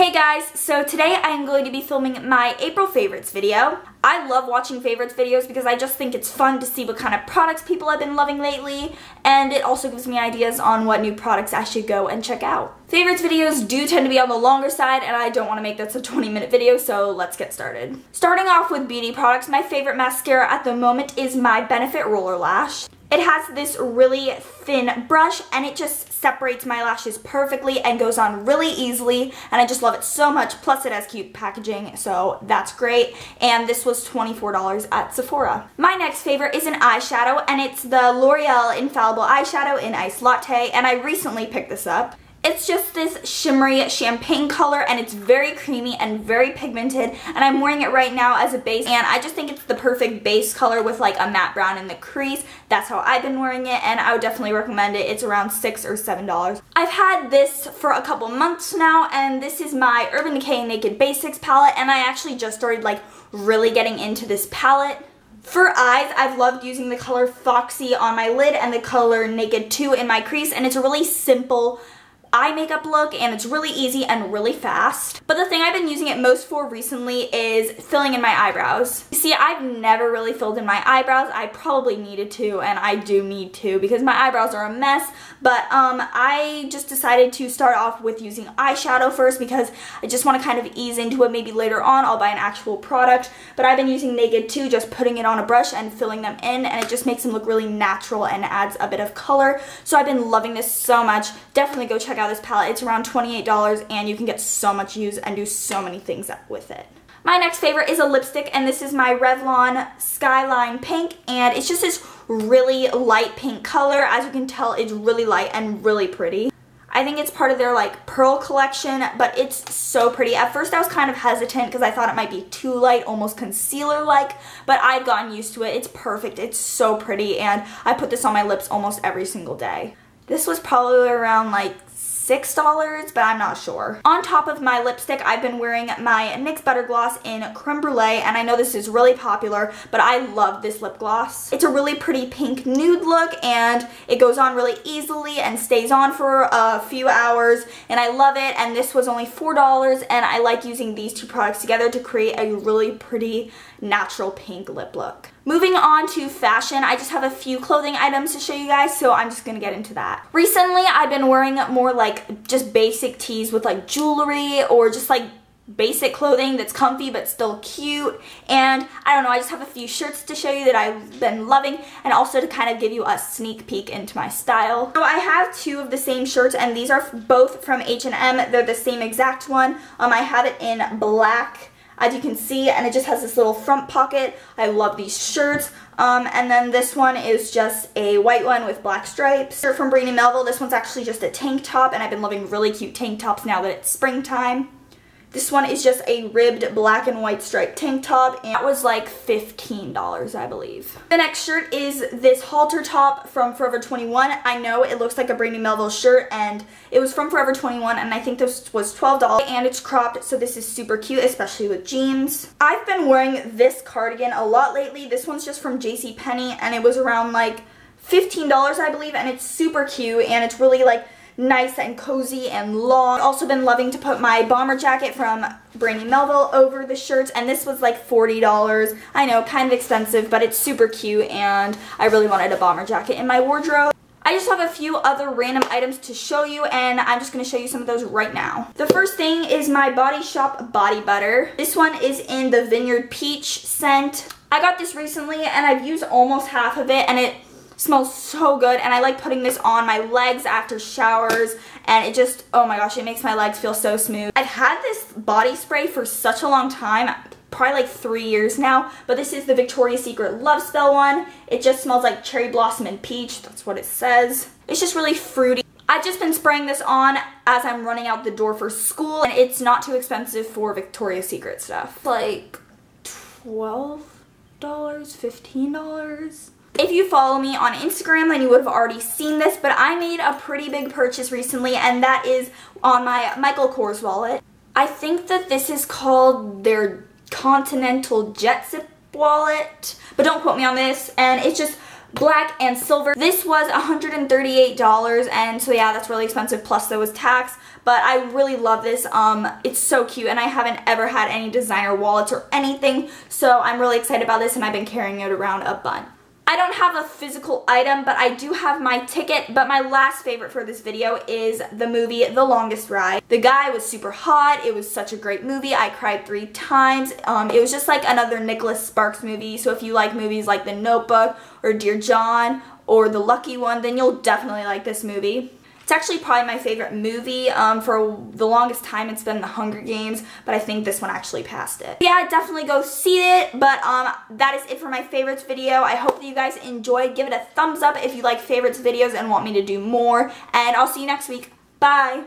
Hey guys, so today I am going to be filming my April favorites video. I love watching favorites videos because I just think it's fun to see what kind of products people have been loving lately and it also gives me ideas on what new products I should go and check out. Favorites videos do tend to be on the longer side and I don't want to make this a 20 minute video so let's get started. Starting off with beauty products, my favorite mascara at the moment is my Benefit Roller Lash. It has this really thin brush and it just separates my lashes perfectly and goes on really easily and I just love it so much. Plus it has cute packaging so that's great and this was $24 at Sephora. My next favorite is an eyeshadow and it's the L'Oreal Infallible Eyeshadow in Ice Latte and I recently picked this up. It's just this shimmery champagne color and it's very creamy and very pigmented and I'm wearing it right now as a base and I just think it's the perfect base color with like a matte brown in the crease. That's how I've been wearing it and I would definitely recommend it. It's around 6 or $7. I've had this for a couple months now and this is my Urban Decay Naked Basics palette and I actually just started like really getting into this palette. For eyes, I've loved using the color Foxy on my lid and the color Naked 2 in my crease and it's a really simple eye makeup look and it's really easy and really fast. But the thing I've been using it most for recently is filling in my eyebrows. You see, I've never really filled in my eyebrows. I probably needed to and I do need to because my eyebrows are a mess. But um, I just decided to start off with using eyeshadow first because I just want to kind of ease into it. Maybe later on I'll buy an actual product. But I've been using Naked 2, just putting it on a brush and filling them in and it just makes them look really natural and adds a bit of color. So I've been loving this so much. Definitely go check out this palette. It's around $28 and you can get so much use and do so many things with it. My next favorite is a lipstick and this is my Revlon Skyline Pink and it's just this really light pink color. As you can tell, it's really light and really pretty. I think it's part of their like pearl collection, but it's so pretty. At first I was kind of hesitant because I thought it might be too light, almost concealer-like, but I've gotten used to it. It's perfect. It's so pretty, and I put this on my lips almost every single day. This was probably around like $6, but I'm not sure. On top of my lipstick, I've been wearing my NYX Butter Gloss in Creme Brulee, and I know this is really popular, but I love this lip gloss. It's a really pretty pink nude look, and it goes on really easily and stays on for a few hours, and I love it, and this was only $4, and I like using these two products together to create a really pretty natural pink lip look. Moving on to fashion, I just have a few clothing items to show you guys, so I'm just gonna get into that. Recently, I've been wearing more like just basic tees with like jewelry or just like basic clothing that's comfy but still cute and I don't know I just have a few shirts to show you that I've been loving and also to kind of give you a sneak peek into my style. So I have two of the same shirts and these are both from H&M they're the same exact one um, I have it in black as you can see, and it just has this little front pocket. I love these shirts. Um, and then this one is just a white one with black stripes. They're from Brandy Melville. This one's actually just a tank top, and I've been loving really cute tank tops now that it's springtime. This one is just a ribbed black and white striped tank top and that was like $15 I believe. The next shirt is this halter top from Forever 21. I know it looks like a Brandy Melville shirt and it was from Forever 21 and I think this was $12 and it's cropped so this is super cute especially with jeans. I've been wearing this cardigan a lot lately. This one's just from JCPenney and it was around like $15 I believe and it's super cute and it's really like nice and cozy and long. Also been loving to put my bomber jacket from Brandy Melville over the shirts and this was like $40. I know, kind of expensive, but it's super cute and I really wanted a bomber jacket in my wardrobe. I just have a few other random items to show you and I'm just going to show you some of those right now. The first thing is my Body Shop Body Butter. This one is in the Vineyard Peach scent. I got this recently and I've used almost half of it and it smells so good and I like putting this on my legs after showers and it just, oh my gosh, it makes my legs feel so smooth. I've had this body spray for such a long time, probably like three years now, but this is the Victoria's Secret Love Spell one. It just smells like cherry blossom and peach, that's what it says. It's just really fruity. I've just been spraying this on as I'm running out the door for school and it's not too expensive for Victoria's Secret stuff. Like $12, $15. If you follow me on Instagram, then you would have already seen this, but I made a pretty big purchase recently, and that is on my Michael Kors wallet. I think that this is called their Continental Jet Zip wallet, but don't quote me on this, and it's just black and silver. This was $138 and so yeah, that's really expensive plus there was tax, but I really love this. Um, It's so cute and I haven't ever had any designer wallets or anything, so I'm really excited about this and I've been carrying it around a bunch. I don't have a physical item, but I do have my ticket, but my last favorite for this video is the movie The Longest Ride. The guy was super hot. It was such a great movie. I cried three times. Um, it was just like another Nicholas Sparks movie, so if you like movies like The Notebook or Dear John or The Lucky One, then you'll definitely like this movie. It's actually probably my favorite movie. Um, for the longest time, it's been The Hunger Games, but I think this one actually passed it. Yeah, definitely go see it, but um, that is it for my favorites video. I hope that you guys enjoyed. Give it a thumbs up if you like favorites videos and want me to do more, and I'll see you next week. Bye!